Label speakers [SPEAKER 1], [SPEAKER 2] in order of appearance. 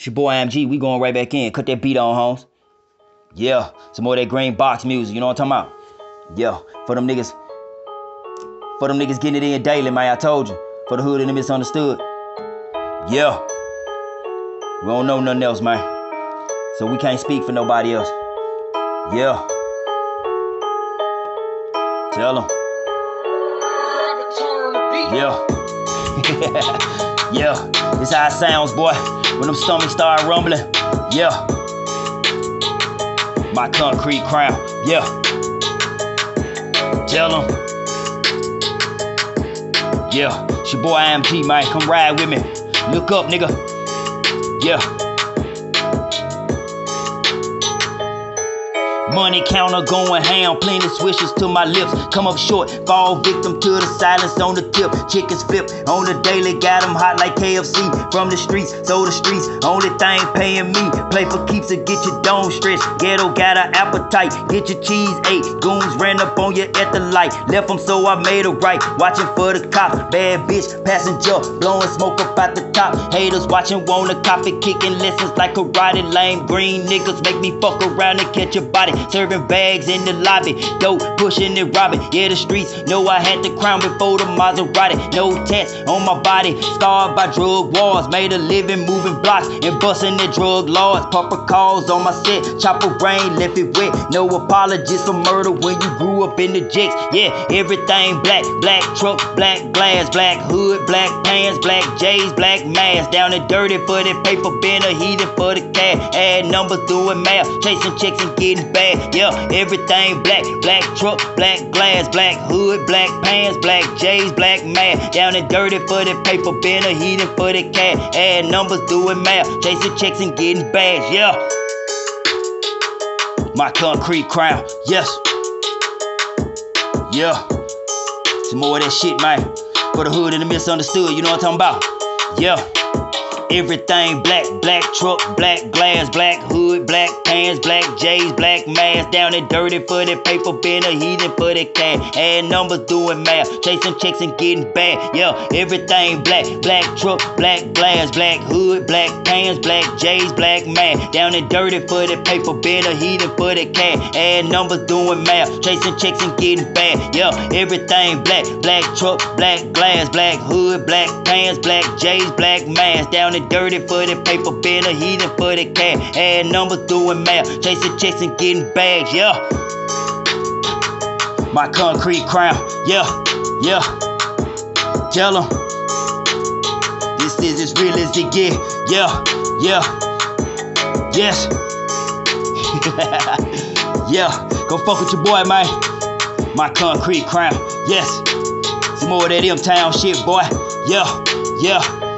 [SPEAKER 1] It's your boy MG. We going right back in. Cut that beat on, homes. Yeah, some more of that green box music. You know what I'm talking about? Yeah, for them niggas. For them niggas getting it in daily, man. I told you. For the hood and the misunderstood. Yeah. We don't know nothing else, man. So we can't speak for nobody else. Yeah. Tell them. Yeah. yeah. This how it sounds, boy. When them stomachs start rumbling. Yeah. My concrete crown. Yeah. Tell them. Yeah. It's your boy IMG, man. Come ride with me. Look up, nigga. Yeah. Money counter going ham, plenty swishes to my lips. Come up short, fall victim to the silence on the tip. Chickens flip on the daily, got them hot like KFC. From the streets, so the streets, only thing paying me. Play for keeps to get your dome stretched. Ghetto got an appetite, get your cheese ate. Goons ran up on you at the light. Left them so I made a right. Watching for the cops, bad bitch, passenger, blowing smoke up out the top. Haters watching, wanna copy, kicking lessons like karate. Lame green niggas make me fuck around and catch a body. Serving bags in the lobby, dope pushing and robbing. Yeah, the streets know I had the crown before the Maserati. No tats on my body, scarred by drug wars. Made a living moving blocks and busting the drug laws. Papa calls on my set, chopper rain, left it wet. No apologies for murder when you grew up in the jacks. Yeah, everything black, black truck, black glass, black hood, black pants, black J's, black mask. Down and dirty for the paper, been a heathen for the cash. Add numbers doing math, chasing checks and getting bad. Yeah, everything black, black truck, black glass, black hood, black pants, black J's, black mask. Down and dirty for the paper, been a heathen for the cash. Add numbers doing math, chasing checks and getting bags. Yeah. My concrete crown, yes. Yeah. Some more of that shit, man. For the hood and the misunderstood, you know what I'm talking about? Yeah. Everything black, black truck, black glass, black hood, black pants, black J's, black mask. Down and dirty for the paper, been a heathen for the cash. Add numbers doing math, chasing checks and getting bad. Yeah, everything black, black truck, black glass, black hood, black pants, black J's, black mask. Down and dirty for the paper, been a heathen for the cash. Add numbers doing math, chasing checks and getting bad. Yeah, everything black, black truck, black glass, black hood, black pants, black J's, black mask. Down and dirty for the paper, a heathen for the cash. Add numbers doing math, chasing checks and getting bags, yeah. My concrete crown, yeah, yeah. Tell them this is as real as it get, yeah, yeah, yes. yeah, go fuck with your boy, man. My concrete crown, yes. Some more of that M Town shit, boy, yeah, yeah.